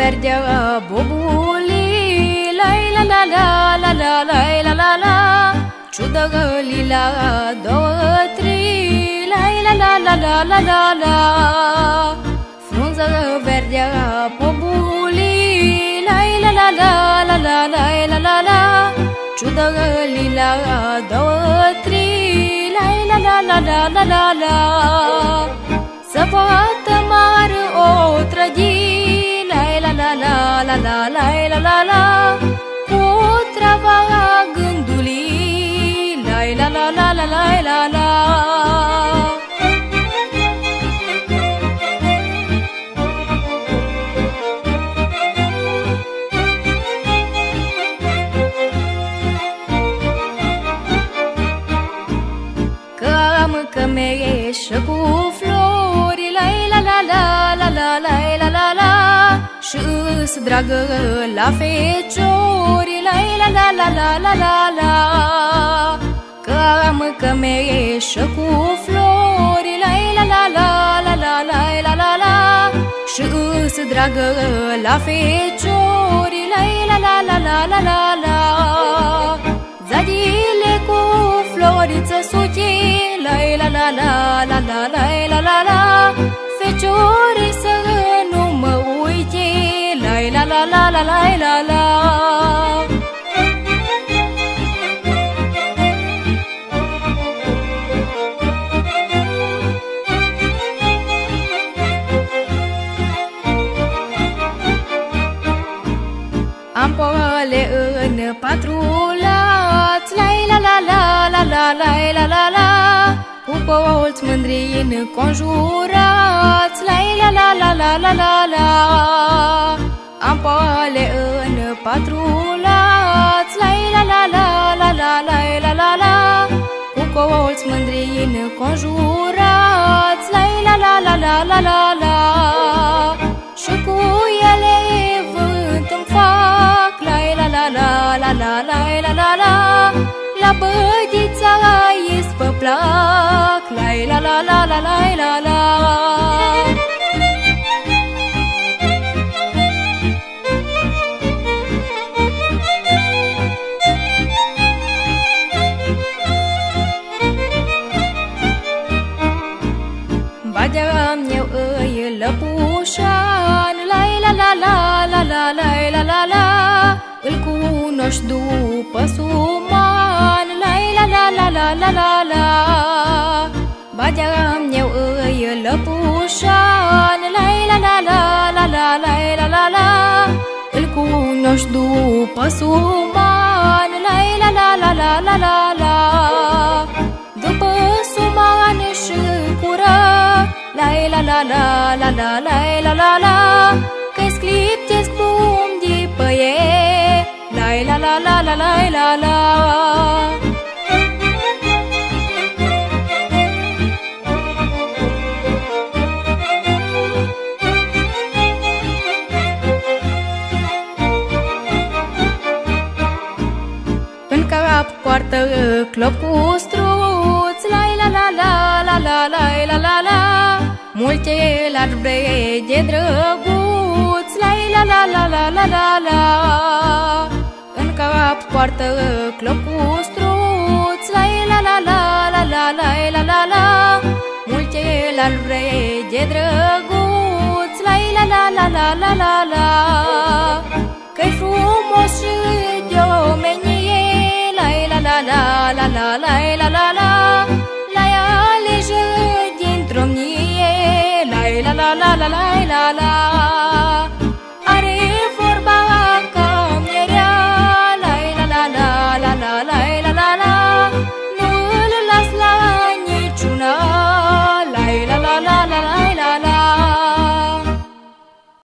verde bobuli lai la la la la la la la la la Ciudă lila două trei lai la la la la la la la Frunză verde bobuli lai la la la la la la la la la Ciudă lila două trei la la la la la la la Să poată mare o la la la la la la la Cu trava gândului. La la la la la la la la Și îs dragă la feciori La la la la la la la la Că am cămeșă cu flori La la la la la la la la la la Și îs dragă la feciori La la la la la la la la Zadile cu floriță suche La la la la la la la la la la Feciore să la la la la la la la Am pole în patru lați La la la la la la la la la la Cu colți mândri înconjurați La la la la la la la la Am pole în patru lați La la la la la la la la la la Cu colți mândri înconjurați La la la la la la la la Și cu ele vânt îmi fac La la la la la la la la la la La bădița ies pe plac La la la la la la la la Îl cunoști după suman La la la la la la la la Badeam eu îi lăpușan La la la la la la la la la la Îl cunoști după suman La la la la la la la la După suman și cură La la la la la la la la la la la la la la la la În cap poartă clop cu struț La la la la la la la la la la Multe larbre de drăguț La la la la la la la la În cap poartă clop cu struț La la la la la la la la la la Multe larbre de drăguț La la la la la la la la Că-i frumos și de omenie La la la la la la la la la la La ea lejă dintr-o mnie La la la la la la la la